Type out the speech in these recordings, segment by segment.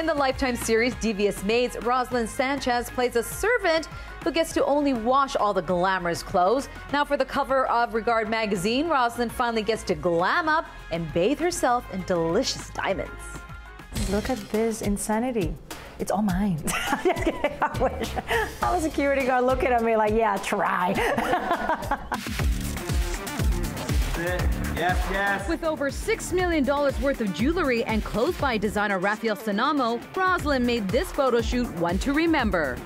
In the Lifetime series Devious Maids, Roselyn Sanchez plays a servant who gets to only wash all the glamorous clothes. Now, for the cover of Regard magazine, Roselyn finally gets to glam up and bathe herself in delicious diamonds. Look at this insanity. It's all mine. I wish. I was a security guard looking at me like, yeah, try. Yes, yes. With over $6 million worth of jewelry and clothes by designer Rafael Cennamo, Roselyn made this photo shoot one to remember.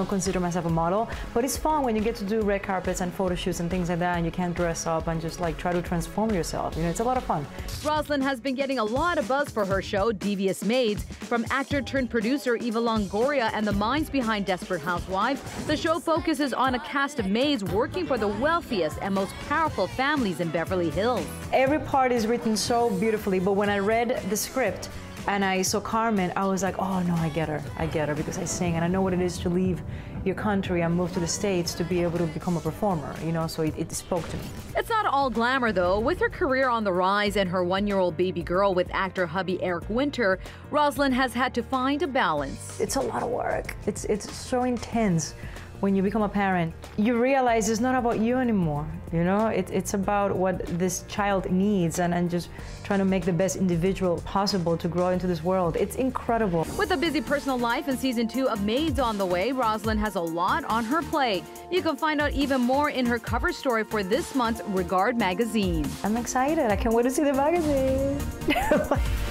Don't consider myself a model, but it's fun when you get to do red carpets and photo shoots and things like that, and you can dress up and just like try to transform yourself. You know, it's a lot of fun. Roselyn has been getting a lot of buzz for her show, Devious Maids. From actor turned producer Eva Longoria and the minds behind Desperate Housewives, the show focuses on a cast of maids working for the wealthiest and most powerful families in Beverly Hills. Every part is written so beautifully, but when I read the script, and I saw Carmen, I was like, oh no, I get her. I get her because I sing and I know what it is to leave your country and move to the States to be able to become a performer, you know, so it, it spoke to me. It's not all glamour though. With her career on the rise and her one year old baby girl with actor hubby Eric Winter, Roselyn has had to find a balance. It's a lot of work. It's, it's so intense when you become a parent, you realize it's not about you anymore. You know, it, it's about what this child needs and, and just trying to make the best individual possible to grow into this world. It's incredible. With a busy personal life and season two of Maids on the way, Roselyn has a lot on her plate. You can find out even more in her cover story for this month's Regard magazine. I'm excited. I can't wait to see the magazine.